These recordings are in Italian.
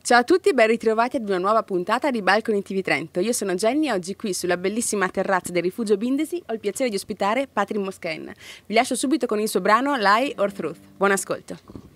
Ciao a tutti e ben ritrovati ad una nuova puntata di Balcony TV Trento. Io sono Jenny e oggi qui sulla bellissima terrazza del rifugio Bindesi ho il piacere di ospitare Patrick Mosken. Vi lascio subito con il suo brano Lie or Truth. Buon ascolto.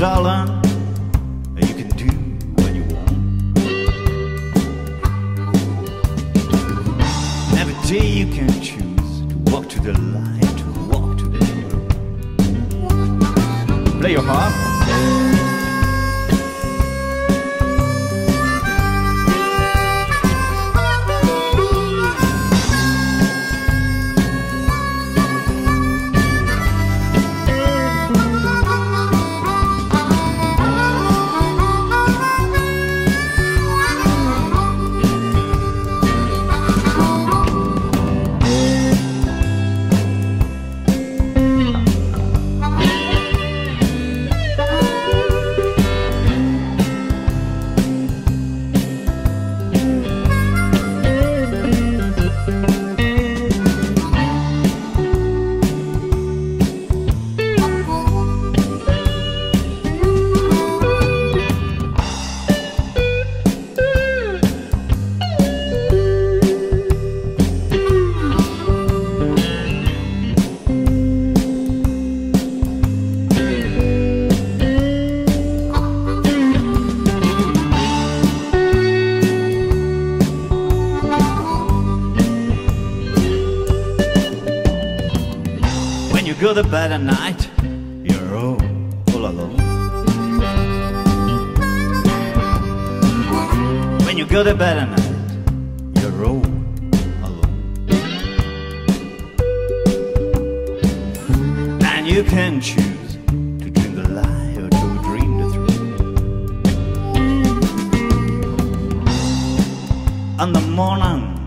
Darling, you can do what you want. Every day you can choose to walk to the light, to walk to the end. Play your harp. Go to bed at night, you're all, all alone. When you go to bed at night, you're all alone. And you can choose to dream the lie or to dream the truth. And the morning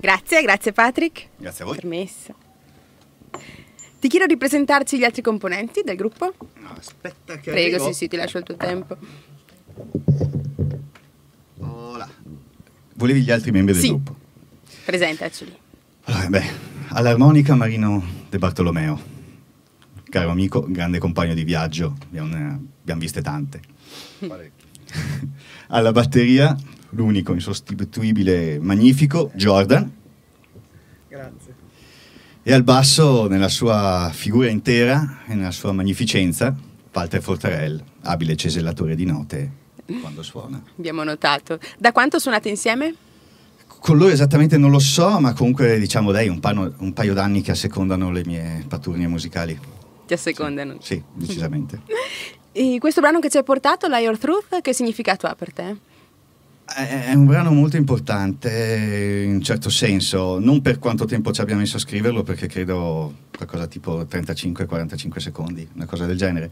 Grazie, grazie Patrick. Grazie a voi. Permesso. Ti chiedo di presentarci gli altri componenti del gruppo? No, aspetta che Prego, arrivo. sì, sì, ti lascio il tuo tempo. Hola. Volevi gli altri membri del Sì. gruppo? Presentaceli. Allora, beh, all'armonica Marino De Bartolomeo. Caro amico, grande compagno di viaggio, abbiamo, ne abbiamo viste tante. Alla batteria, l'unico, insostituibile, magnifico, Jordan. E al basso, nella sua figura intera e nella sua magnificenza, Walter Fortarell, abile cesellatore di note quando suona. Abbiamo notato. Da quanto suonate insieme? con loro esattamente non lo so, ma comunque diciamo dai un, pano, un paio d'anni che assecondano le mie paturnie musicali. Ti assecondano? Sì, sì decisamente. e questo brano che ci hai portato, Liar Truth, che significato ha per te? È un brano molto importante in un certo senso, non per quanto tempo ci abbiamo messo a scriverlo, perché credo qualcosa tipo 35-45 secondi, una cosa del genere.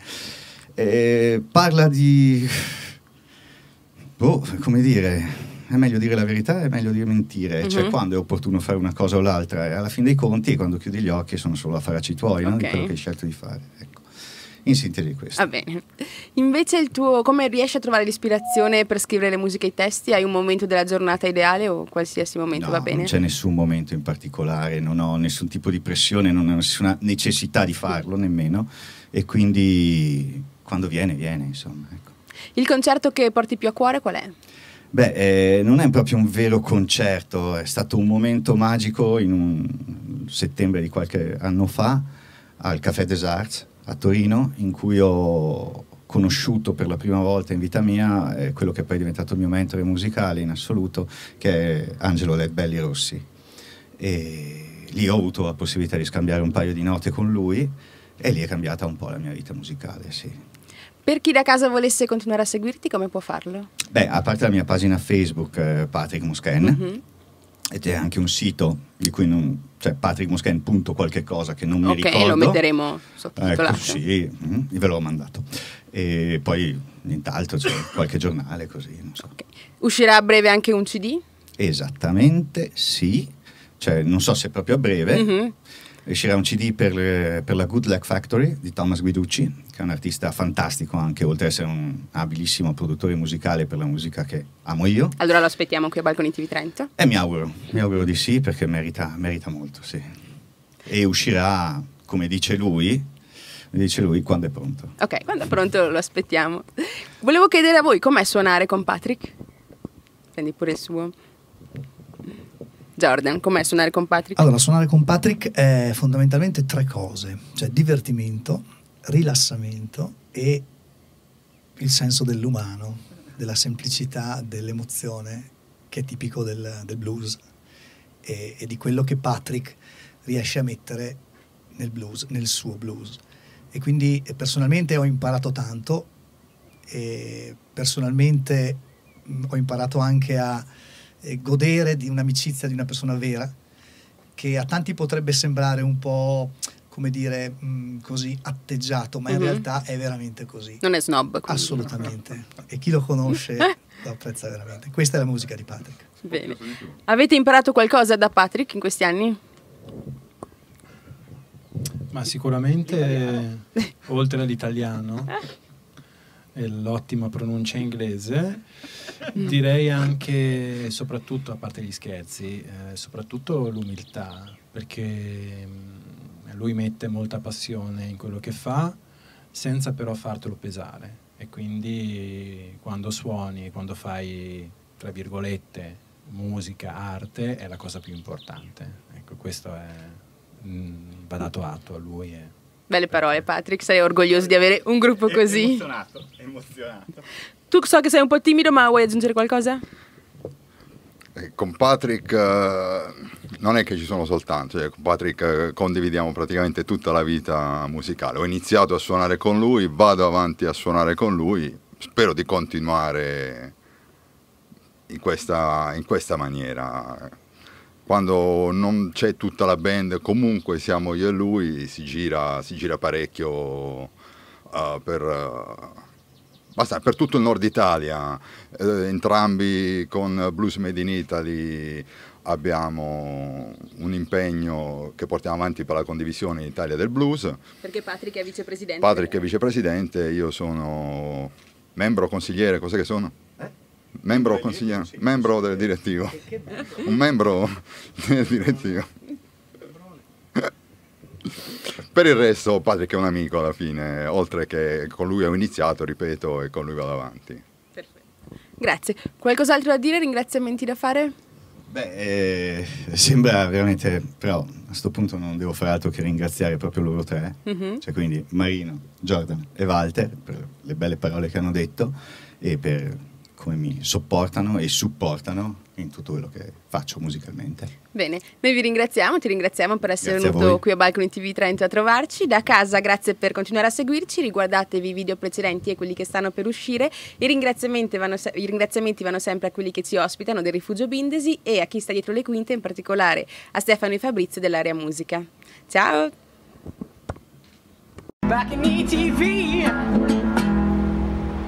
E parla di... Boh, come dire, è meglio dire la verità, è meglio dire mentire, uh-huh. cioè mhm. quando è opportuno fare una cosa o l'altra, e alla fine dei conti, quando chiudi gli occhi, sono solo affaracci tuoi, okay. no? di quello che hai scelto di fare. Ecco in sintesi questo. Va bene. Invece il tuo, come riesci a trovare l'ispirazione per scrivere le musiche e i testi? Hai un momento della giornata ideale o qualsiasi momento no, va bene? non c'è nessun momento in particolare, non ho nessun tipo di pressione, non ho nessuna necessità di farlo nemmeno e quindi quando viene, viene insomma. Ecco. Il concerto che porti più a cuore qual è? Beh, eh, non è proprio un vero concerto, è stato un momento magico in un settembre di qualche anno fa al Café des Arts a Torino in cui ho conosciuto per la prima volta in vita mia eh, quello che poi è diventato il mio mentore musicale in assoluto, che è Angelo Ledbelli Rossi. E lì ho avuto la possibilità di scambiare un paio di note con lui e lì è cambiata un po' la mia vita musicale, sì. Per chi da casa volesse continuare a seguirti, come può farlo? Beh, a parte la mia pagina Facebook, eh, Patrick Musken, mm-hmm e c'è anche un sito di cui non cioè patrickmusken. qualche cosa che non mi okay, ricordo ok lo metteremo sottotitolato ecco, sì, mm, ve l'ho mandato e poi nient'altro c'è qualche giornale così non so. okay. uscirà a breve anche un cd? esattamente sì cioè non so se proprio a breve mm-hmm uscirà un CD per, per, la Good Luck Factory di Thomas Guiducci, che è un artista fantastico anche, oltre ad essere un abilissimo produttore musicale per la musica che amo io. Allora lo aspettiamo qui a Balconi TV Trento? E mi auguro, mi auguro di sì, perché merita, merita molto, sì. E uscirà, come dice lui, dice lui quando è pronto. Ok, quando è pronto lo aspettiamo. Volevo chiedere a voi com'è suonare con Patrick? Prendi pure il suo. Jordan, com'è suonare con Patrick? Allora, suonare con Patrick è fondamentalmente tre cose, cioè divertimento, rilassamento e il senso dell'umano, della semplicità, dell'emozione che è tipico del, del blues e, e, di quello che Patrick riesce a mettere nel blues, nel suo blues. E quindi personalmente ho imparato tanto e personalmente ho imparato anche a eh, godere di un'amicizia di una persona vera, che a tanti potrebbe sembrare un po' come dire, mh, mm, così atteggiato, ma in mm-hmm. realtà è veramente così. Non è snob. Quindi. Assolutamente. E chi lo conosce lo apprezza veramente. Questa è la musica di Patrick. Bene. Avete imparato qualcosa da Patrick in questi anni? Ma sicuramente, oltre all'italiano e l'ottima pronuncia inglese, Direi anche, soprattutto, a parte gli scherzi, eh, soprattutto l'umiltà, perché mm, lui mette molta passione in quello che fa, senza però fartelo pesare. E quindi quando suoni, quando fai, tra virgolette, musica, arte, è la cosa più importante. Ecco, questo è, mh, mm, va dato atto a lui. E, Belle parole, Patrick. Sei orgoglioso di avere un gruppo così? Emozionato, emozionato. Tu so che sei un po' timido, ma vuoi aggiungere qualcosa? Eh, con Patrick eh, non è che ci sono soltanto, cioè, con Patrick eh, condividiamo praticamente tutta la vita musicale. Ho iniziato a suonare con lui, vado avanti a suonare con lui, spero di continuare in questa, in questa maniera. Quando non c'è tutta la band, comunque siamo io e lui, si gira, si gira parecchio uh, per... Basta, per tutto il nord Italia, eh, entrambi con Blues Made in Italy abbiamo un impegno che portiamo avanti per la condivisione in Italia del blues. Perché Patrick è vicepresidente? Patrick è vicepresidente, io sono membro consigliere, cos'è che sono? Eh? Membro consigliere, membro del direttivo. Un membro del direttivo. Per il resto Patrick è un amico alla fine, oltre che con lui ho iniziato, ripeto, e con lui vado avanti. Perfetto. Grazie. Qualcos'altro da dire? Ringraziamenti da fare? Beh, eh, sembra veramente, però a questo punto non devo fare altro che ringraziare proprio loro tre, mm-hmm. cioè quindi Marino, Jordan e Walter per le belle parole che hanno detto e per come mi sopportano e supportano in tutto quello che faccio musicalmente. Bene, noi vi ringraziamo, ti ringraziamo per essere Grazie venuto qui a Balcony TV Trento a trovarci. Da casa grazie per continuare a seguirci, riguardatevi i video precedenti e quelli che stanno per uscire. I ringraziamenti, vanno se- i ringraziamenti vanno sempre a quelli che ci ospitano del Rifugio Bindesi e a chi sta dietro le quinte, in particolare a Stefano e Fabrizio dell'Area Musica. Ciao! Back in ETV.